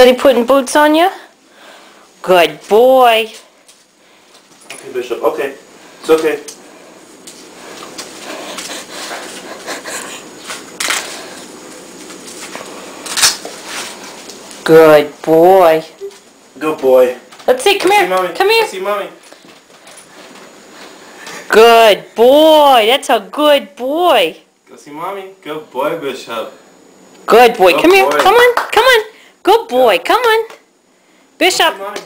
Daddy putting boots on you? Good boy. Okay, Bishop. Okay. It's okay. Good boy. Good boy. Let's see, come See here. mommy. Come here. See mommy. Good boy. That's a good boy. Go see mommy. Good boy, Bishop. Good boy. Good come here. Come on. Come on. Good boy. Come on. Bishop. See mommy.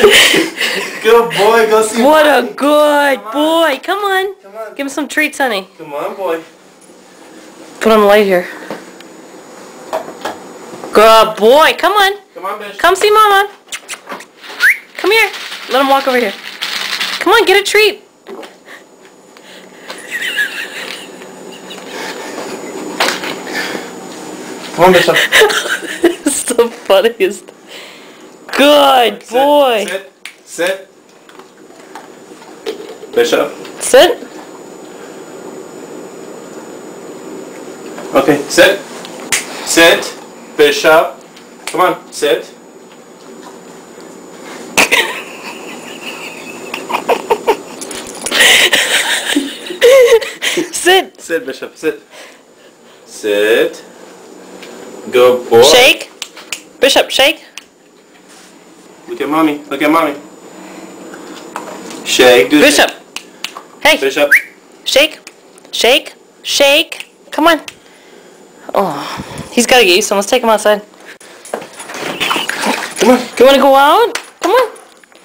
Good boy. Go see What mommy. a good Come on. boy. Come on. Come on. Give him some treats, honey. Come on, boy. Put on the light here. Good boy. Come on. Come on, Bishop. Come see mama. Come here. Let him walk over here. Come on, get a treat. Come on, Bishop. it's the funniest. Good Sit, boy. Sit. Sit. Bishop. Sit. Okay. Sit. Sit. Bishop. Come on. Sit. Sit. Sit, Bishop. Sit. Sit. Good boy. Shake. Bishop, shake. Look at mommy. Look at mommy. Shake. Do Bishop. Hey, thing. Bishop. shake. Shake. Shake. Come on. Oh, he's got to get used to. Let's take him outside. Come on. You want to go out? Come on.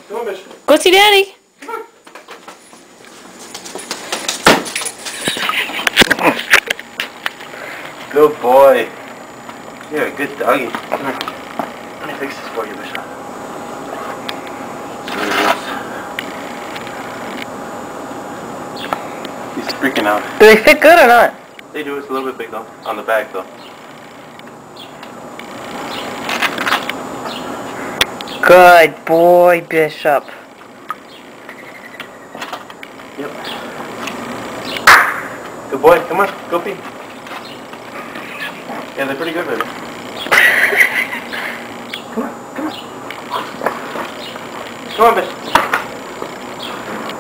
Come on, Bishop. Go see daddy. Come on. Good boy. You're a good doggy. Come here. Let me fix this for you, Bishop. There it is. He's freaking out. Do they fit good or not? They do. It's a little bit big though. On the back though. Good boy, Bishop. Yep. Good boy. Come on. Go pee. Yeah, they're pretty good, baby. Come on. Come on. Come on, Bishop.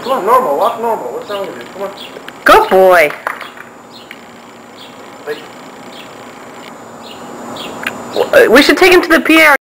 Come on, normal. Walk normal. What's wrong with you? Come on. Good boy. Wait. We should take him to the PR.